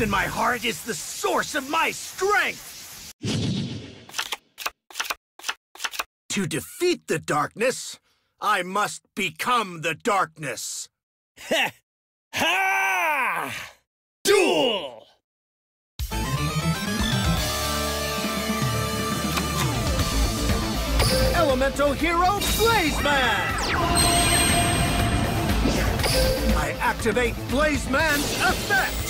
in my heart is the source of my strength! To defeat the darkness, I must become the darkness. Ha! Ha! Duel! Elemental Hero Blazeman! I activate Blazeman's effect!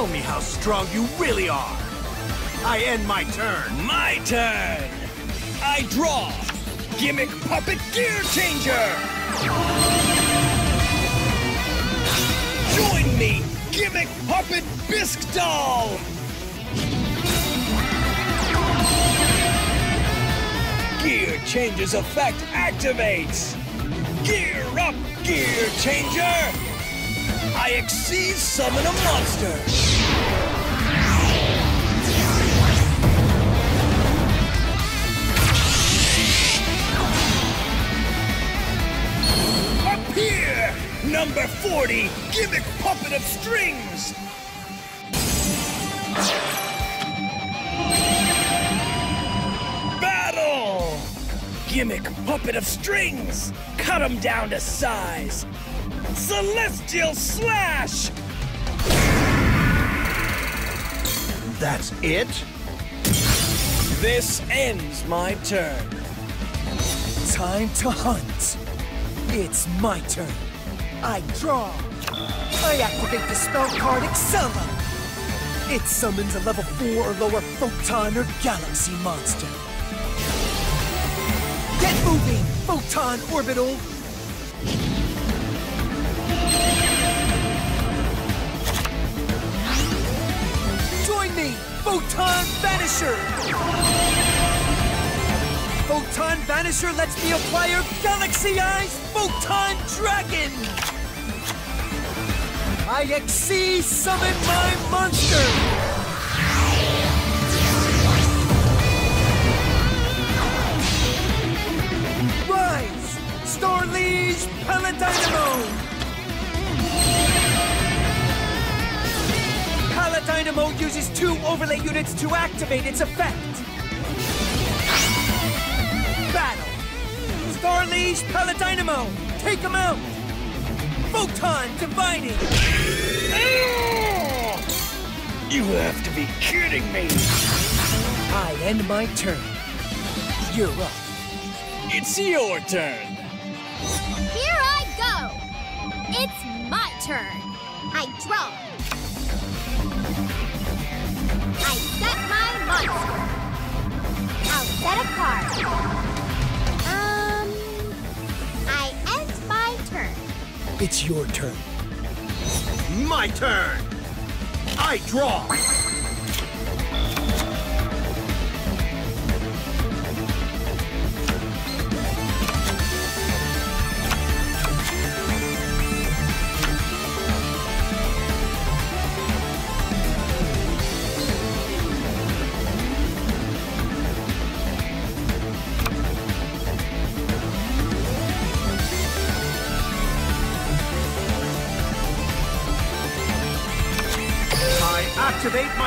Show me how strong you really are. I end my turn. My turn! I draw! Gimmick Puppet Gear Changer! Join me, Gimmick Puppet Bisque Doll! Gear Changer's effect activates! Gear up, Gear Changer! I Xyz summon a monster! Here! Number 40, Gimmick Puppet of Strings! Battle! Gimmick Puppet of Strings! Cut him down to size! Celestial Slash! That's it? This ends my turn. Time to hunt. It's my turn. I draw. I activate the spell card Excella. It summons a level 4 or lower photon or galaxy monster. Get moving, photon orbital! Photon Vanisher! Photon Vanisher lets me acquire Galaxy Eyes Photon Dragon! I Xyz summon my monster! Rise! Star Liege Paladynamo! Paladynamo uses two overlay units to activate its effect. Battle! Star Liege Paladynamo! Take him out! Photon Divining! You have to be kidding me! I end my turn. You're up. It's your turn! Here I go! It's my turn! I draw. I'll set a card. Um, I end my turn. It's your turn. My turn! I draw!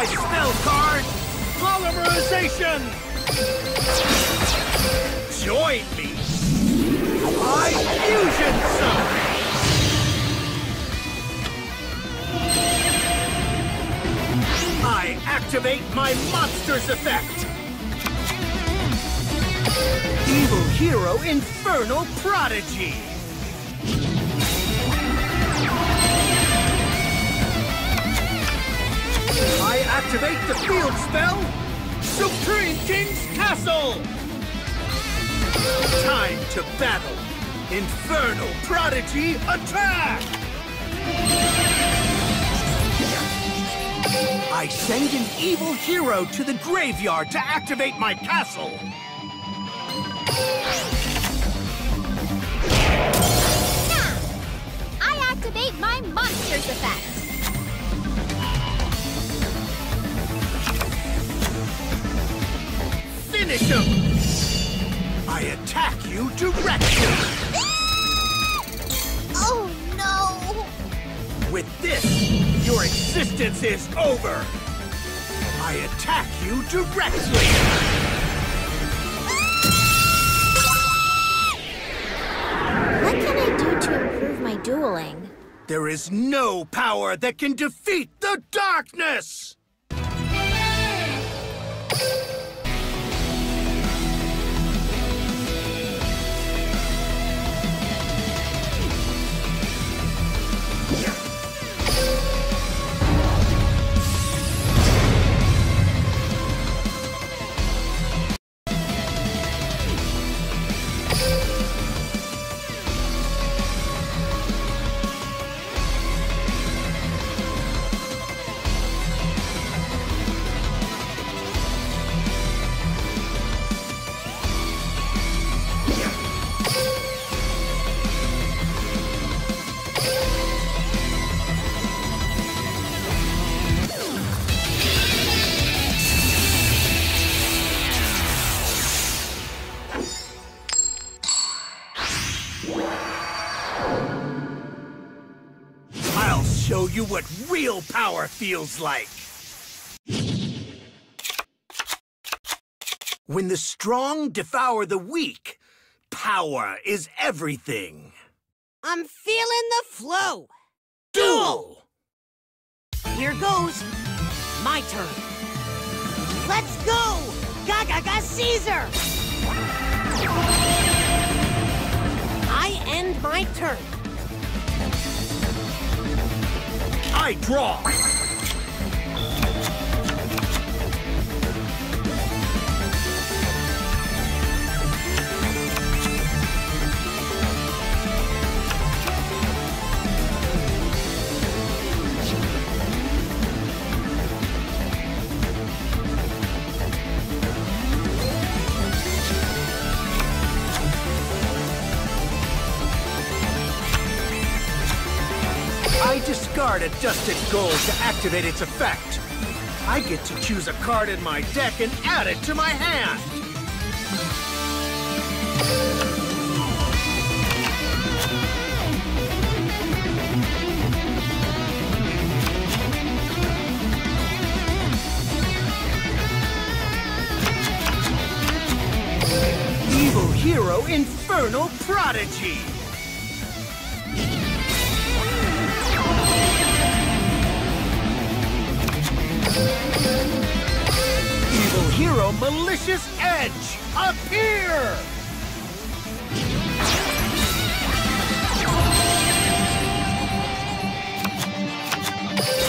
My spell card, Polymerization! Join me! I fusion summon! I activate my monster's effect! Evil Hero Infernal Prodigy! I activate the field spell, Supreme King's Castle! Time to battle! Infernal Prodigy attack! I send an evil hero to the graveyard to activate my castle. Now, I activate my monsters effect. Finish him! I attack you directly. Oh no! With this, your existence is over. I attack you directly. What can I do to improve my dueling? There is no power that can defeat the darkness! Show you what real power feels like. When the strong devour the weak, power is everything. I'm feeling the flow. Duel! Here goes. My turn. Let's go! Gagaga Caesar! I end my turn. I draw! Discard a dusted gold to activate its effect. I get to choose a card in my deck and add it to my hand. Evil Hero Infernal Prodigy! Evil Hero Malicious Edge, appear!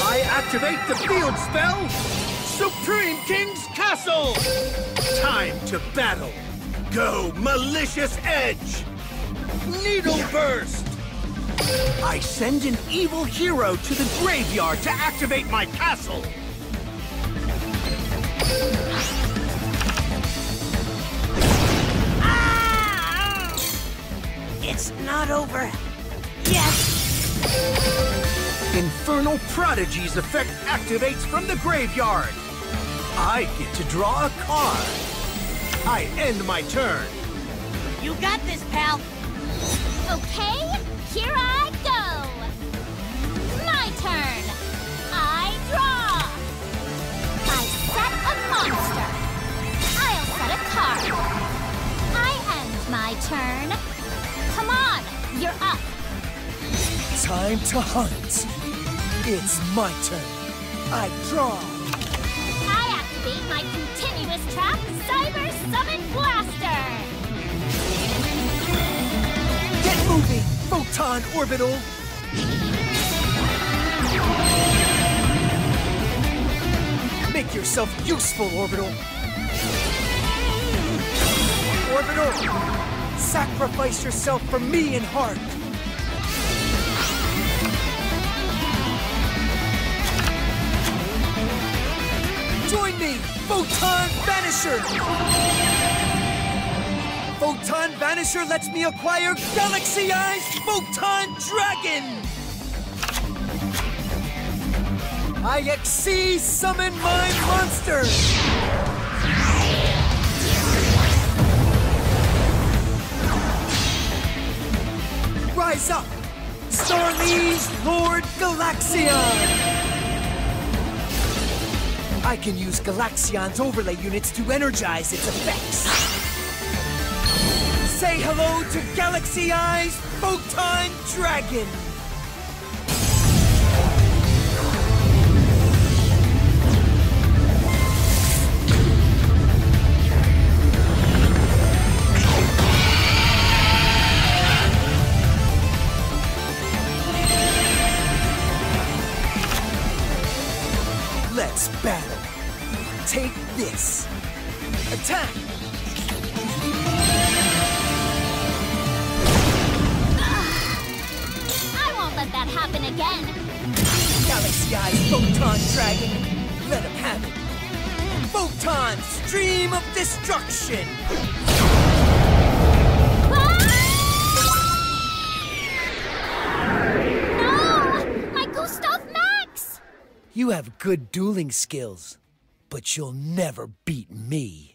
I activate the field spell, Supreme King's Castle! Time to battle! Go, Malicious Edge! Needle Burst! I send an evil hero to the graveyard to activate my castle! It's not over. Yes! Infernal Prodigy's effect activates from the graveyard. I get to draw a card. I end my turn. You got this, pal. Okay, here I go. My turn. I draw. I set a monster. I'll set a card. I end my turn. You're up. Time to hunt. It's my turn. I draw. I activate my continuous trap Cyber Summon Blaster. Get moving, Photon Orbital. Make yourself useful, Orbital. Orbital, sacrifice yourself for me in Heart. Join me, Photon Vanisher! Photon Vanisher lets me acquire Galaxy Eyes Photon Dragon! I Xyz summon my monster! Rise up! Star Liege Lord Galaxion! I can use Galaxion's overlay units to energize its effects. Say hello to Galaxy Eyes Photon Dragon! Happen again. Galaxy Eyes Photon Dragon. Let him have it. Photon Stream of Destruction! Ah! No! My Gustav Max! You have good dueling skills, but you'll never beat me.